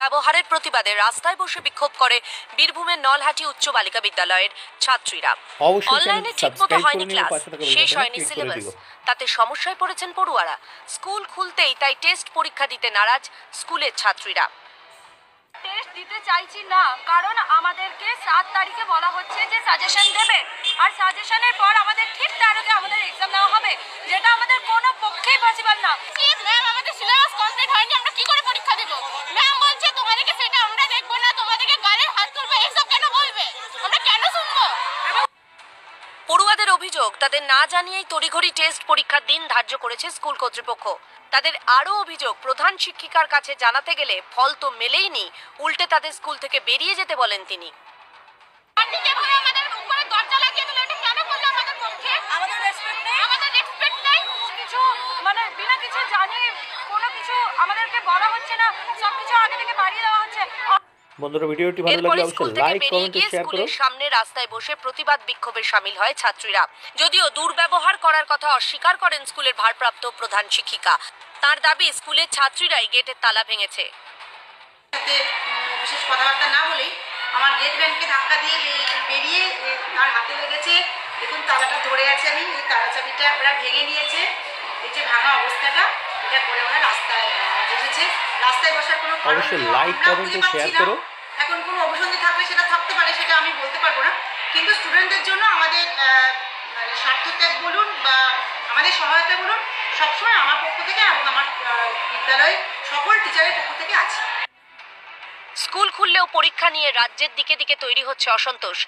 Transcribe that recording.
ব্যবহারের প্রতিবাদে রাস্তায় বসে বিক্ষোভ করে বীরভূমের নলহাটি উচ্চ বালিকা বিদ্যালয়ের ছাত্রীরা। অনলাইনে ঠিকমতো হয়নি ক্লাস শেষ হয়নি সিলেবাস তাতে সমস্যায় পড়েছেন পড়ুয়ারা। স্কুল খুলতেই তাই টেস্ট পরীক্ষা দিতে নারাজ স্কুলের ছাত্রীরা। টেস্ট দিতে চাইছি না কারণ আমাদেরকে সাত তারিখে বলা হচ্ছে যে সাজেশন দেবে। আর সাজেশনের পর আমাদের ঠিক তারিখে আমাদের এক্সাম নেওয়া হবে। অভিযোগ তাদের না জানিয়েই তড়িঘড়ি টেস্ট পরীক্ষার দিন ধার্য করেছে স্কুল কর্তৃপক্ষ। তাদের আরও অভিযোগ প্রধান শিক্ষিকার কাছে জানাতে গেলে ফল তো মেলেইনি উল্টে তাদের স্কুল থেকে বেরিয়ে যেতে বলেন তিনি। আপনি যেভাবে আমাদের উপরে দরজা লাগিয়ে দিল এটা কেন করল আমাদের পক্ষে? আমাদের রেসপেক্ট নেই। আমাদের রেসপেক্ট নেই। কিছু মানে বিনা কিছু জানি কোনো কিছু আমাদেরকে বলা হচ্ছে না সব কিছু আগে থেকে বাড়িয়ে দেওয়া হচ্ছে। বন্ধুরা ভিডিওটি ভালো লাগলে অবশ্যই লাইক কমেন্ট শেয়ার করো স্কুলের সামনে রাস্তায় বসে প্রতিবাদ বিক্ষোভে সামিল হয় ছাত্রীরা। যদিও দুর্ব্যবহার করার কথা অস্বীকার করেন স্কুলের ভারপ্রাপ্ত প্রধান শিক্ষিকা। তার দাবি স্কুলের ছাত্রীরাই গেটের তালা ভেঙেছে। বিশেষ কথাবার্তা না বলেই আমার গেট ব্যাংকে ধাক্কা দিয়ে বেরিয়ে তার হাতে লেগেছে। দেখুন তালাটা ধরে আছে আমি এই তালা চাবিটা ওরা ভেঙে নিয়েছে। এই যে ভাঙা অবস্থাটা এটা করে ওরা রাস্তায় আহ, বসেছে রাস্তায় বসার কোনো অবশ্যই share না। করো। এখন কোনো অভিসন্ধি থাকলে সেটা থাকতে পারে সেটা আমি বলতে পারব না। কিন্তু স্টুডেন্টদের জন্য আমাদের আহ, মানে স্বার্থত্যাগ বলুন বা আমাদের সহায়তা বলুন সবসময় আমার পক্ষ থেকে এবং আমার আহ, বিদ্যালয়ের সকল টিচারের পক্ষ থেকে আছে। স্কুল খুললেও পরীক্ষা নিয়ে রাজ্যের দিকে দিকে তৈরি হচ্ছে অসন্তোষ।